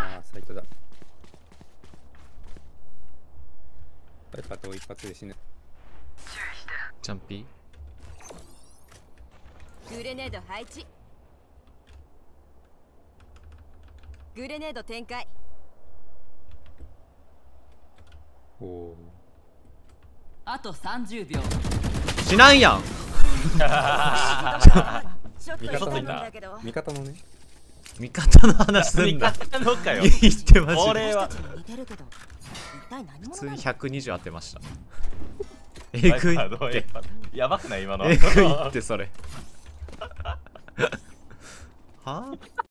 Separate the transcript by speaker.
Speaker 1: ああサイトだバイパーと一発で死ぬ。
Speaker 2: ジャンピ
Speaker 3: グレネード配置。グレネード展開。
Speaker 1: おお
Speaker 4: あと30秒。
Speaker 2: ー死なんやん。
Speaker 3: ちょっと
Speaker 1: 味方の
Speaker 3: 痛いんだけど。
Speaker 1: 味方のね
Speaker 2: 味方の話すん
Speaker 5: 味
Speaker 2: だ
Speaker 5: 方のかよ。
Speaker 2: 言ってました
Speaker 5: これは。
Speaker 2: 普通に
Speaker 3: 者なの
Speaker 2: 120当てましたえぐいって。
Speaker 5: やばくない今の。
Speaker 2: えぐいってそれ。はあ？